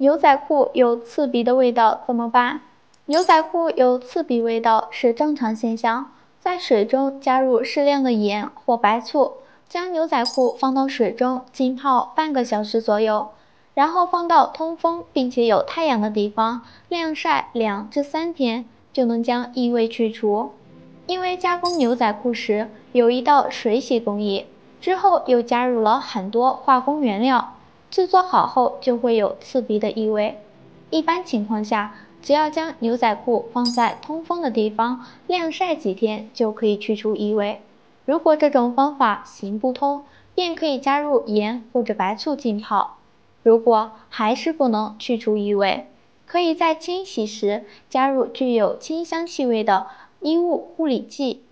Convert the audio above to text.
牛仔裤有刺鼻的味道怎么办？牛仔裤有刺鼻味道是正常现象，在水中加入适量的盐或白醋，将牛仔裤放到水中浸泡半个小时左右，然后放到通风并且有太阳的地方晾晒两至三天，就能将异味去除。因为加工牛仔裤时有一道水洗工艺，之后又加入了很多化工原料。制作好后就会有刺鼻的异味。一般情况下，只要将牛仔裤放在通风的地方晾晒几天，就可以去除异味。如果这种方法行不通，便可以加入盐或者白醋浸泡。如果还是不能去除异味，可以在清洗时加入具有清香气味的衣物护理剂。